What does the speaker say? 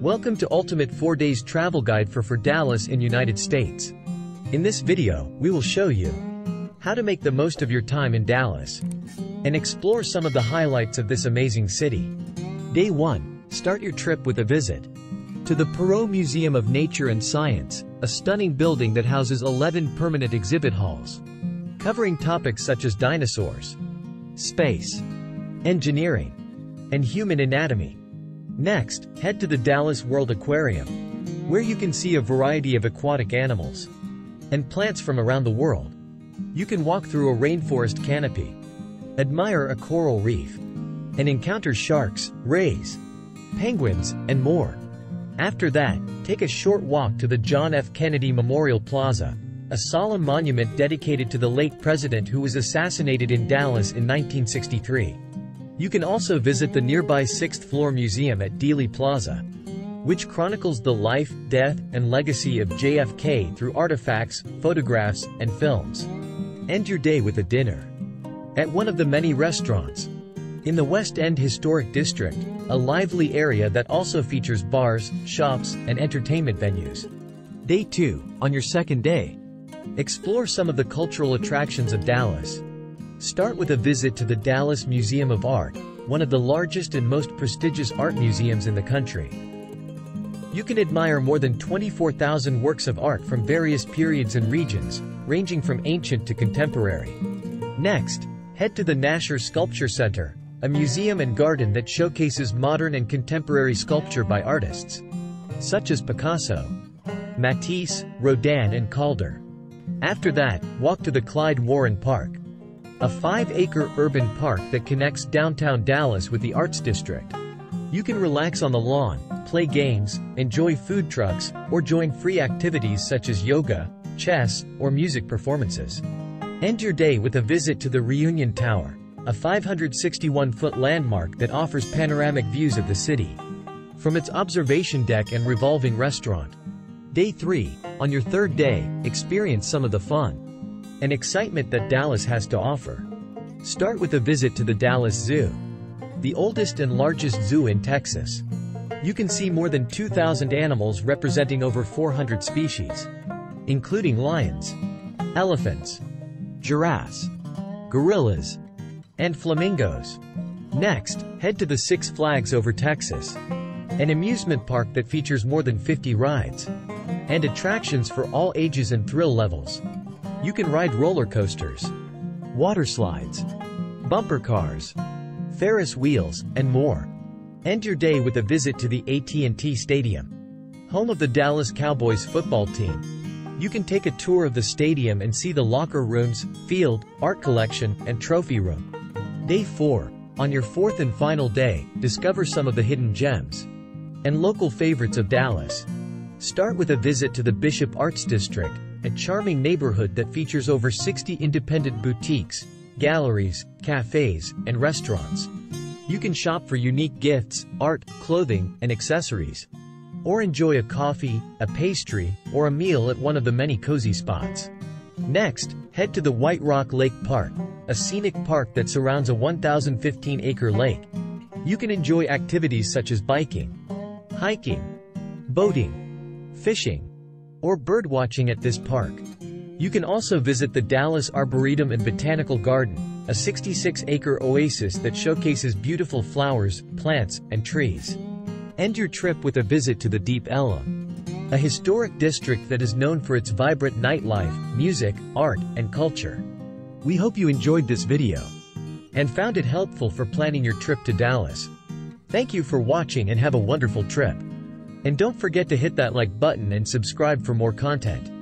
Welcome to Ultimate 4 Days Travel Guide for for Dallas in United States. In this video, we will show you how to make the most of your time in Dallas and explore some of the highlights of this amazing city. Day 1. Start your trip with a visit to the Perot Museum of Nature and Science, a stunning building that houses 11 permanent exhibit halls, covering topics such as dinosaurs, space, engineering, and human anatomy. Next, head to the Dallas World Aquarium, where you can see a variety of aquatic animals and plants from around the world. You can walk through a rainforest canopy, admire a coral reef, and encounter sharks, rays, penguins, and more. After that, take a short walk to the John F. Kennedy Memorial Plaza, a solemn monument dedicated to the late president who was assassinated in Dallas in 1963. You can also visit the nearby 6th floor museum at Dealey Plaza, which chronicles the life, death, and legacy of JFK through artifacts, photographs, and films. End your day with a dinner at one of the many restaurants in the West End Historic District, a lively area that also features bars, shops, and entertainment venues. Day 2, on your second day, explore some of the cultural attractions of Dallas. Start with a visit to the Dallas Museum of Art, one of the largest and most prestigious art museums in the country. You can admire more than 24,000 works of art from various periods and regions, ranging from ancient to contemporary. Next, head to the Nasher Sculpture Center, a museum and garden that showcases modern and contemporary sculpture by artists, such as Picasso, Matisse, Rodin and Calder. After that, walk to the Klyde Warren Park, a five-acre urban park that connects downtown Dallas with the Arts District. You can relax on the lawn, play games, enjoy food trucks, or join free activities such as yoga, chess, or music performances. End your day with a visit to the Reunion Tower, a 561-foot landmark that offers panoramic views of the city. From its observation deck and revolving restaurant. Day 3, on your third day, experience some of the fun and excitement that Dallas has to offer. Start with a visit to the Dallas Zoo, the oldest and largest zoo in Texas. You can see more than 2,000 animals representing over 400 species, including lions, elephants, giraffes, gorillas, and flamingos. Next, head to the Six Flags Over Texas, an amusement park that features more than 50 rides and attractions for all ages and thrill levels. You can ride roller coasters, water slides, bumper cars, Ferris wheels, and more. End your day with a visit to the AT&T Stadium, home of the Dallas Cowboys football team. You can take a tour of the stadium and see the locker rooms, field, art collection, and trophy room. Day 4. On your fourth and final day, discover some of the hidden gems and local favorites of Dallas. Start with a visit to the Bishop Arts District, a charming neighborhood that features over 60 independent boutiques, galleries, cafes, and restaurants. You can shop for unique gifts, art, clothing, and accessories. Or enjoy a coffee, a pastry, or a meal at one of the many cozy spots. Next, head to the White Rock Lake Park, a scenic park that surrounds a 1,015-acre lake. You can enjoy activities such as biking, hiking, boating, fishing, or birdwatching at this park. You can also visit the Dallas Arboretum and Botanical Garden, a 66-acre oasis that showcases beautiful flowers, plants, and trees. End your trip with a visit to the Deep Ellum, a historic district that is known for its vibrant nightlife, music, art, and culture. We hope you enjoyed this video and found it helpful for planning your trip to Dallas. Thank you for watching and have a wonderful trip. And don't forget to hit that like button and subscribe for more content.